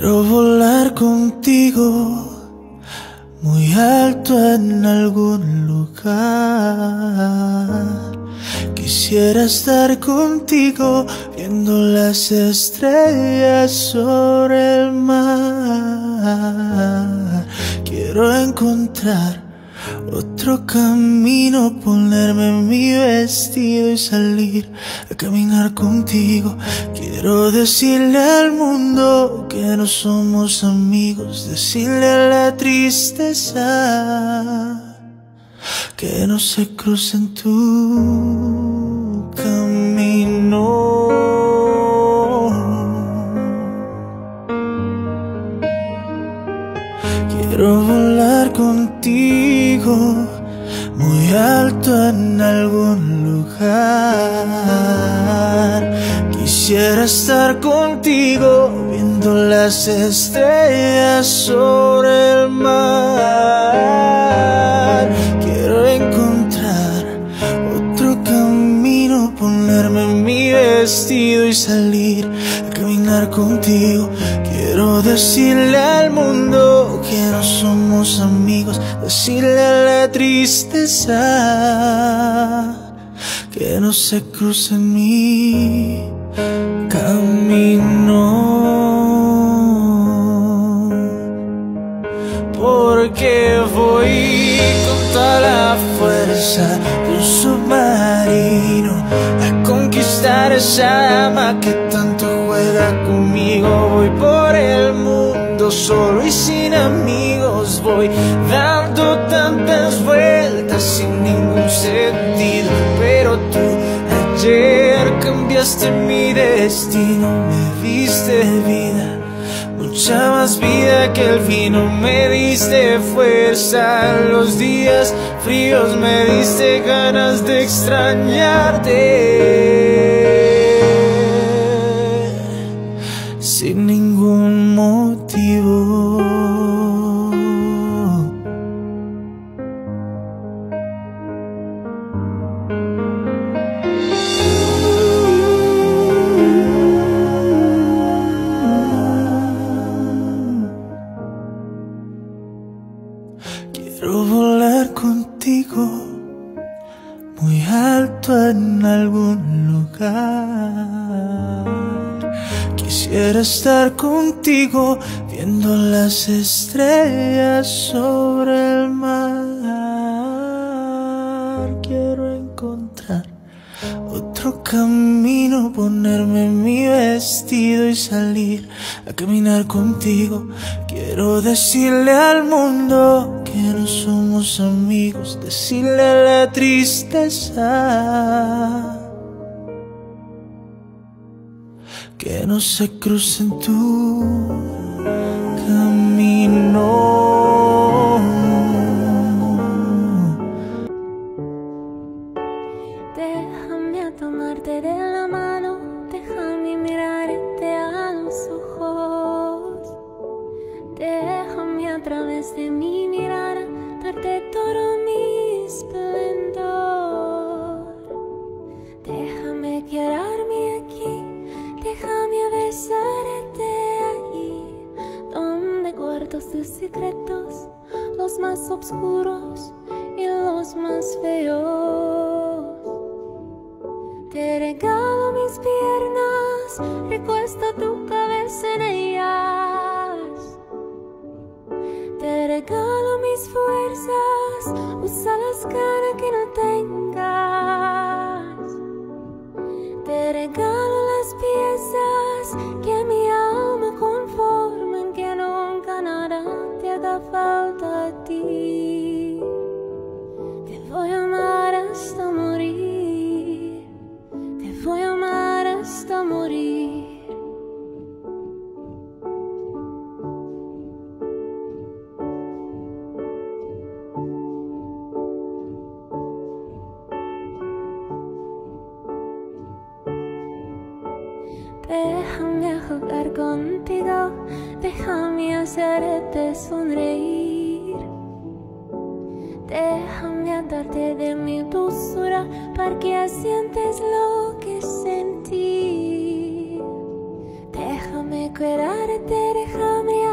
Quiero volar contigo muy alto en algún lugar. Quisiera estar contigo viendo las estrellas sobre el mar. Quiero encontrar otro camino, ponerme mi vestido y salir a caminar contigo. Quiero decirle al mundo que no somos amigos, decirle a la tristeza que no se cruce en tu camino. Quiero volar contigo muy alto en algún lugar. Quisiera estar contigo viendo las estrellas sobre el mar. Quiero encontrar otro camino, ponerme mi vestido y salir a caminar contigo. Quiero decirle al mundo somos amigos, decirle a la tristeza que no se cruce en mi camino. Porque voy con toda la fuerza de un submarino a conquistar esa dama que tanto juega conmigo. Voy solo y sin amigos. Voy dando tantas vueltas sin ningún sentido. Pero tú ayer cambiaste mi destino, me diste vida. Mucha más vida que el vino me diste fuerza Los días fríos me diste ganas de extrañarte Sin ningún Quisiera estar contigo viendo las estrellas sobre el mar. Quiero encontrar otro camino, ponerme mi vestido y salir a caminar contigo. Quiero decirle al mundo que no somos amigos, decirle la tristeza que no se cruce en tu camino. Déjame tomarte de la mano, déjame mirarte a los ojos. Déjame a través de mi mirada darte todo mi esplendor. Recuesta tu cabeza en ellas. Te regalo mis fuerzas, usa las que Déjame jugar contigo, déjame hacerte sonreír. Déjame darte de mi dulzura para que sientes lo que sentí. Déjame cuidarte, déjame